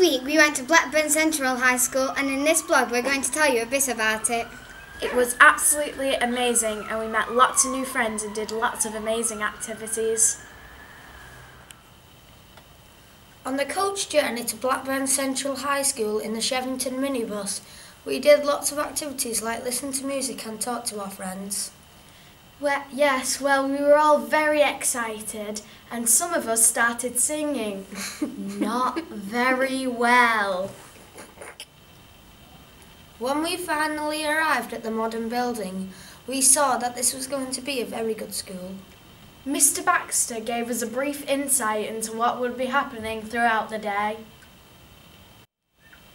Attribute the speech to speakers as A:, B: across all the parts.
A: week we went to Blackburn Central High School and in this blog we're going to tell you a bit about it.
B: It was absolutely amazing and we met lots of new friends and did lots of amazing activities.
C: On the coach journey to Blackburn Central High School in the Shevington minibus, we did lots of activities like listen to music and talk to our friends.
B: Well, yes, well, we were all very excited and some of us started singing. Not very well.
C: When we finally arrived at the modern building, we saw that this was going to be a very good school.
B: Mr. Baxter gave us a brief insight into what would be happening throughout the day.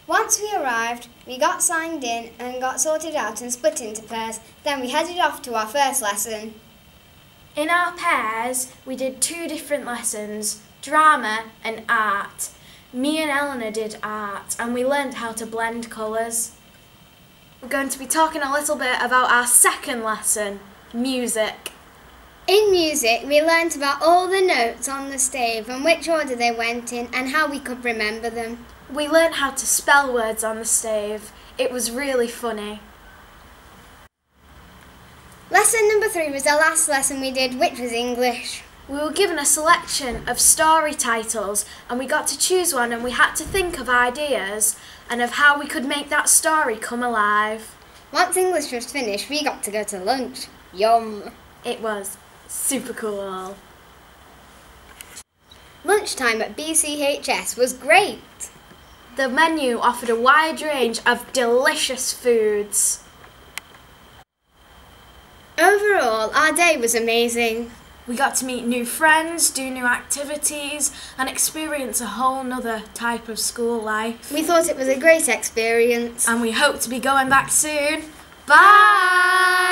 A: Once we arrived, we got signed in and got sorted out and split into pairs. Then we headed off to our first lesson.
B: In our pairs, we did two different lessons drama and art. Me and Eleanor did art, and we learned how to blend colours. We're going to be talking a little bit about our second lesson music.
A: In music, we learnt about all the notes on the stave and which order they went in and how we could remember them.
B: We learned how to spell words on the stave. It was really funny.
A: Lesson number three was the last lesson we did, which was English.
B: We were given a selection of story titles and we got to choose one and we had to think of ideas and of how we could make that story come alive.
A: Once English was finished, we got to go to lunch. Yum!
B: It was super cool.
A: Lunchtime at BCHS was great.
B: The menu offered a wide range of delicious foods.
A: Overall, our day was amazing.
B: We got to meet new friends, do new activities, and experience a whole nother type of school life.
A: We thought it was a great experience.
B: And we hope to be going back soon. Bye!